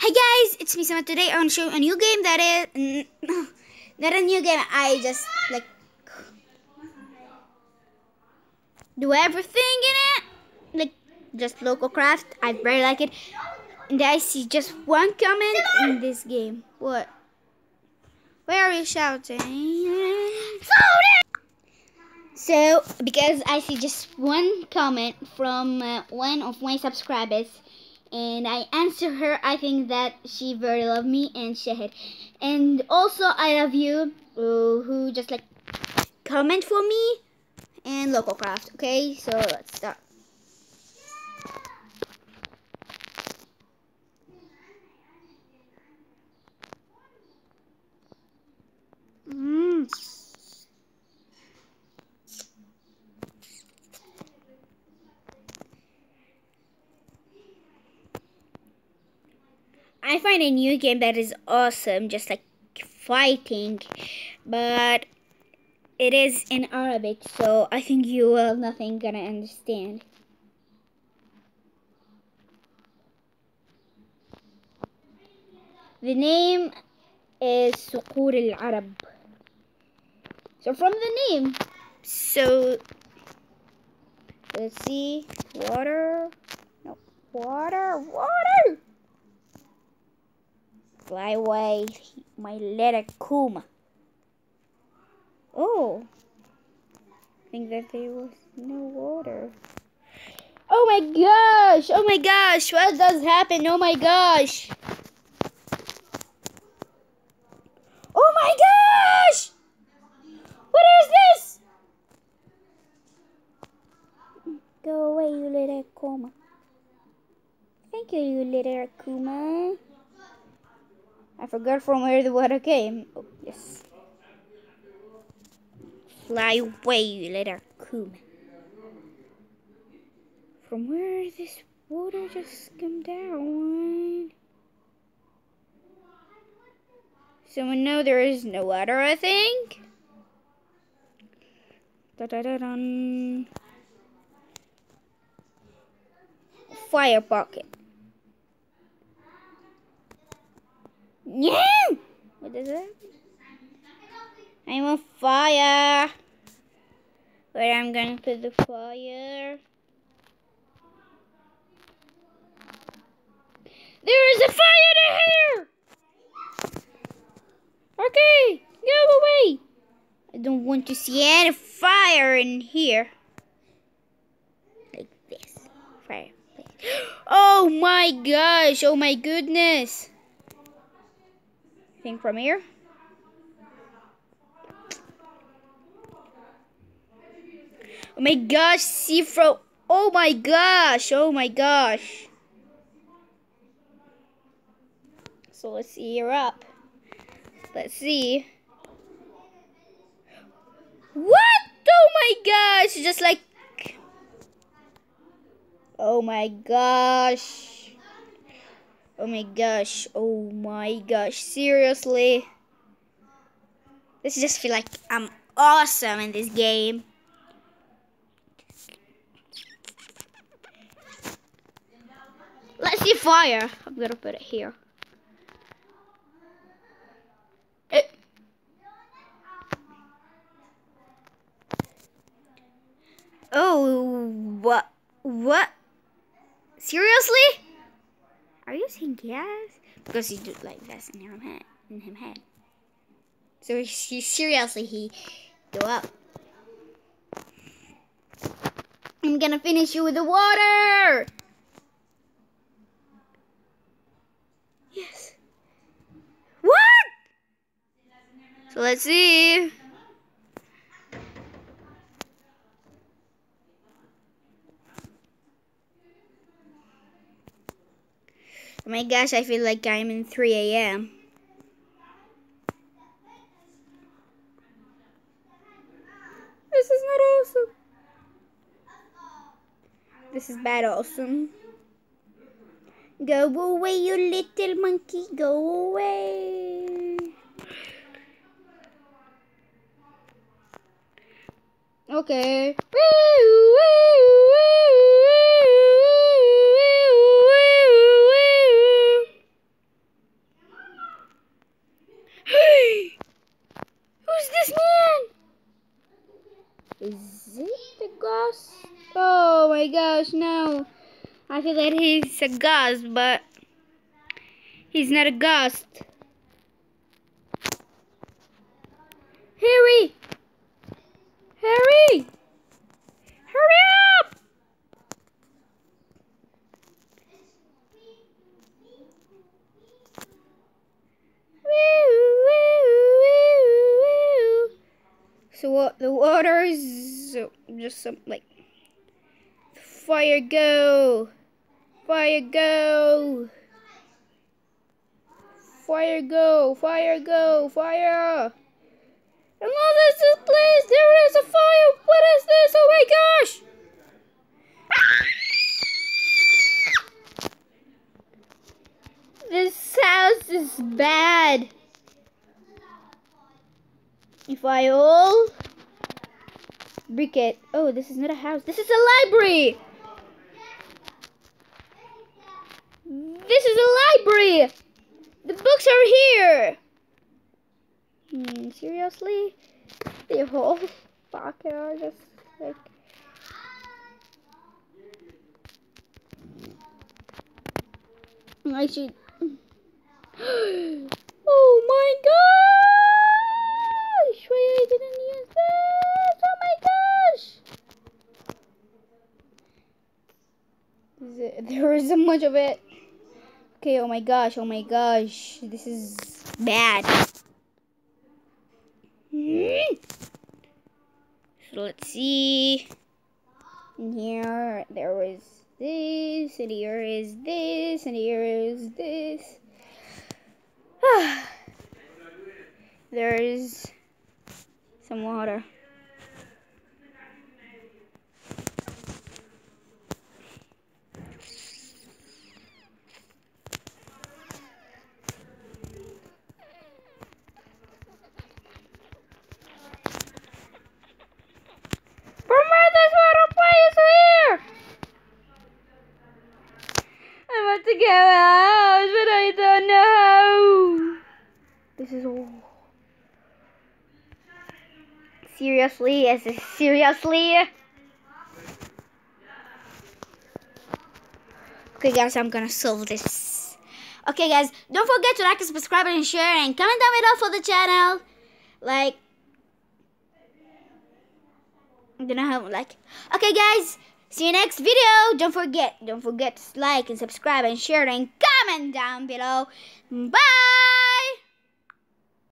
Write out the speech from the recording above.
Hey guys, it's me Samar. Today I want to show a new game that is not a new game. I just like do everything in it, like just loco craft. I very like it. And I see just one comment in this game. What? Where are you shouting? So, because I see just one comment from uh, one of my subscribers, and I answer her, I think that she very love me and shahid. And also, I love you uh, who just like comment for me and loco craft. Okay, so let's start. Mm. I find a new game that is awesome, just like fighting, but it is in Arabic, so I think you will nothing gonna understand. The name is Suqur al-Arab. So from the name, so let's see, water, no, water, water. Fly away, my little Kuma. Oh, I think that there was no water. Oh my gosh! Oh my gosh! What does happen? Oh my gosh! Oh my gosh! What is this? Go away, you little Kuma. Thank you, you little Kuma. I forgot from where the water came. Oh, yes. Fly away, you little Kuma. From where this water just come down? Someone know there is no water, I think? Da da da dun. Fire pocket. Yeah! What is that? I'm on fire. Where I'm gonna put the fire. There is a fire in here! Okay, go away. I don't want to see any fire in here. Like this. Fire. Oh my gosh. Oh my goodness. From here. Oh my gosh, Seafro. Oh my gosh. Oh my gosh. So let's see, you're up. Let's see. What? Oh my gosh! Just like. Oh my gosh. Oh my gosh. Oh my gosh. Seriously. This just feel like I'm awesome in this game. Let's see fire. I'm gonna put it here. Eh. Oh, what? What? Seriously? Are you saying yes? Because he did like this in him head, in him head. So he, he seriously he go up. I'm gonna finish you with the water. Yes. What? So let's see. My gosh, I feel like I'm in 3 a.m. This is not awesome. This is bad awesome. Go away, you little monkey. Go away. Okay. Is it a ghost? Oh my gosh, no. I feel that he's a ghost, but he's not a ghost. Harry! Harry! Hurry up! So what? The water is just some like fire go, fire go, fire go, fire go, fire. And all this is please, there is a fire. What is this? Oh my gosh! This house is bad. If I all brick it. Oh, this is not a house. This is a library. This is a library. The books are here. Hmm, seriously? The whole pocket are just like. I should. oh my gosh! Of it. Okay, oh my gosh, oh my gosh. This is bad. Hmm. So let's see. Here there was this, and here is this, and here is this. there is some water. From where this water place here? I want to go out, but I don't know how. This is all. Seriously? Is seriously? Okay, guys, I'm gonna solve this. Okay, guys, don't forget to like and subscribe and share and comment down below for the channel. Like, I don't know how like. Okay, guys. See you next video. Don't forget. Don't forget to like and subscribe and share and comment down below. Bye.